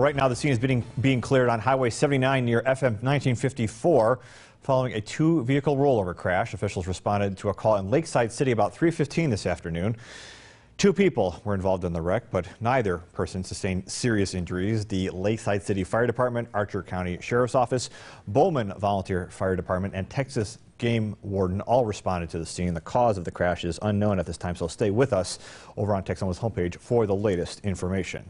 Right now, the scene is being, being cleared on Highway 79 near FM 1954 following a two-vehicle rollover crash. Officials responded to a call in Lakeside City about 3.15 this afternoon. Two people were involved in the wreck, but neither person sustained serious injuries. The Lakeside City Fire Department, Archer County Sheriff's Office, Bowman Volunteer Fire Department, and Texas Game Warden all responded to the scene. The cause of the crash is unknown at this time, so stay with us over on Texoma's homepage for the latest information.